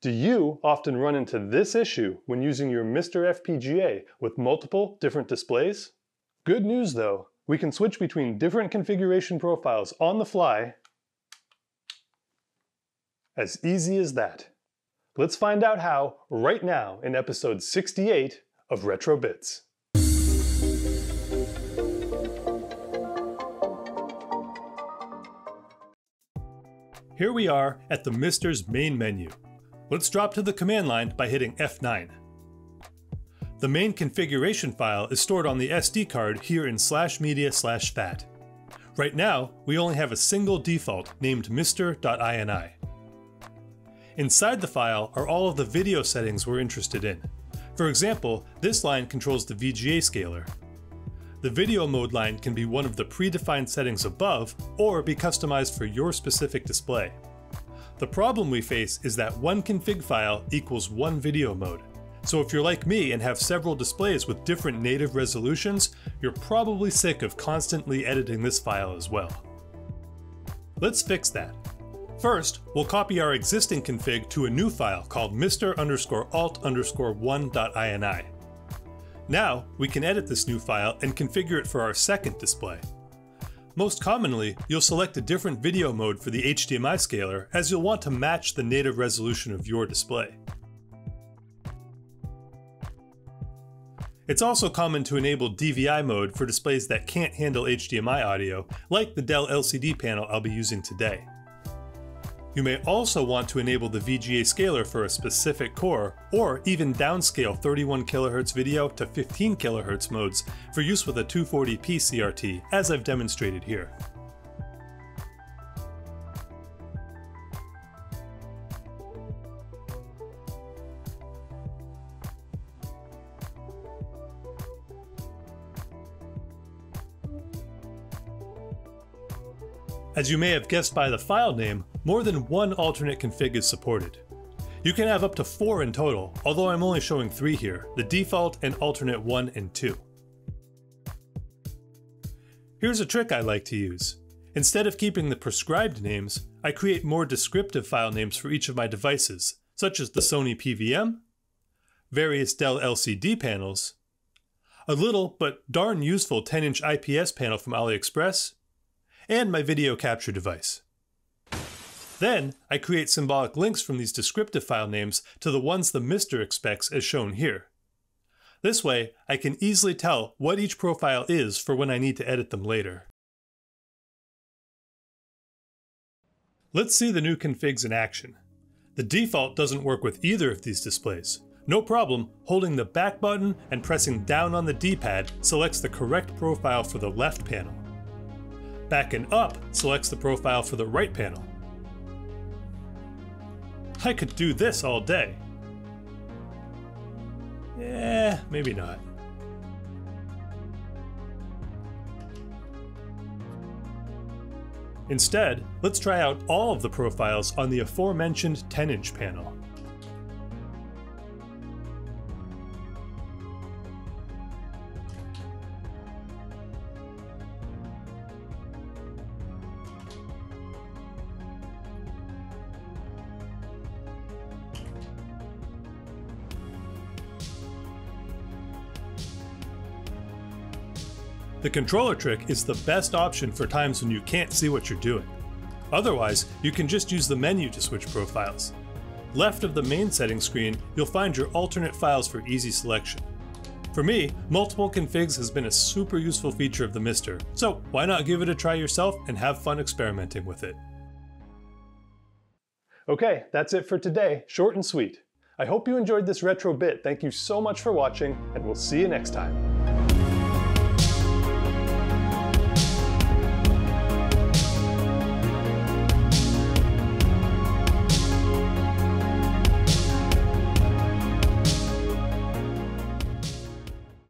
Do you often run into this issue when using your MiSTer FPGA with multiple different displays? Good news though, we can switch between different configuration profiles on the fly as easy as that. Let's find out how right now in episode 68 of Retro Bits. Here we are at the MiSTer's main menu. Let's drop to the command line by hitting F9. The main configuration file is stored on the SD card here in slash media slash fat. Right now, we only have a single default named mister.ini. Inside the file are all of the video settings we're interested in. For example, this line controls the VGA scaler. The video mode line can be one of the predefined settings above or be customized for your specific display. The problem we face is that one config file equals one video mode. So if you're like me and have several displays with different native resolutions, you're probably sick of constantly editing this file as well. Let's fix that. First, we'll copy our existing config to a new file called mister underscore alt underscore one.ini. Now, we can edit this new file and configure it for our second display. Most commonly, you'll select a different video mode for the HDMI scaler as you'll want to match the native resolution of your display. It's also common to enable DVI mode for displays that can't handle HDMI audio, like the Dell LCD panel I'll be using today. You may also want to enable the VGA scaler for a specific core, or even downscale 31 kHz video to 15 kHz modes for use with a 240p CRT, as I've demonstrated here. As you may have guessed by the file name, more than one alternate config is supported. You can have up to four in total, although I'm only showing three here, the default and alternate 1 and 2. Here's a trick I like to use. Instead of keeping the prescribed names, I create more descriptive file names for each of my devices, such as the Sony PVM, various Dell LCD panels, a little but darn useful 10-inch IPS panel from AliExpress, and my video capture device. Then, I create symbolic links from these descriptive file names to the ones the MiSTer expects as shown here. This way, I can easily tell what each profile is for when I need to edit them later. Let's see the new configs in action. The default doesn't work with either of these displays. No problem, holding the back button and pressing down on the D-pad selects the correct profile for the left panel. Back and up selects the profile for the right panel. I could do this all day. Eh, maybe not. Instead, let's try out all of the profiles on the aforementioned 10-inch panel. The controller trick is the best option for times when you can't see what you're doing. Otherwise, you can just use the menu to switch profiles. Left of the main settings screen, you'll find your alternate files for easy selection. For me, multiple configs has been a super useful feature of the MiSTer, so why not give it a try yourself and have fun experimenting with it. Okay, that's it for today, short and sweet. I hope you enjoyed this retro bit, thank you so much for watching, and we'll see you next time.